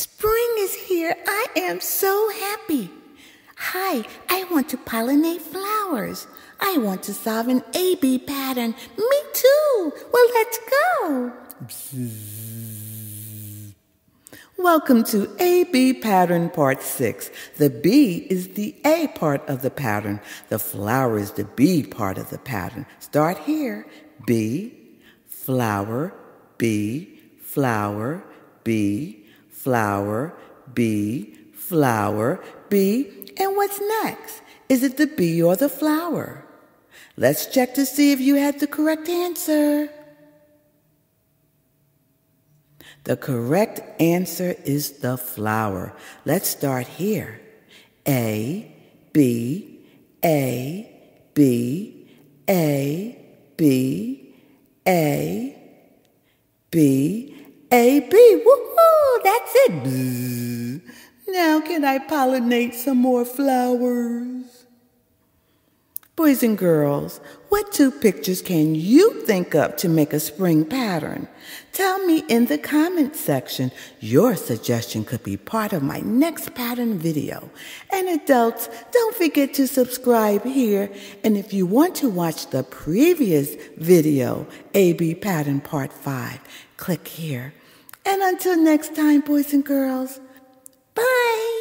Spring is here. I am so happy. Hi, I want to pollinate flowers. I want to solve an AB pattern. Me too. Well, let's go. Welcome to AB pattern part six. The bee is the A part of the pattern. The flower is the B part of the pattern. Start here. Bee, flower, bee, flower, bee, flower, bee, flower, bee. And what's next? Is it the bee or the flower? Let's check to see if you had the correct answer. The correct answer is the flower. Let's start here. A, B, A, B, A, B, A, B, A, B. That's it. Now can I pollinate some more flowers? Boys and girls, what two pictures can you think of to make a spring pattern? Tell me in the comments section. Your suggestion could be part of my next pattern video. And adults, don't forget to subscribe here. And if you want to watch the previous video, AB Pattern Part 5, click here. And until next time, boys and girls, bye.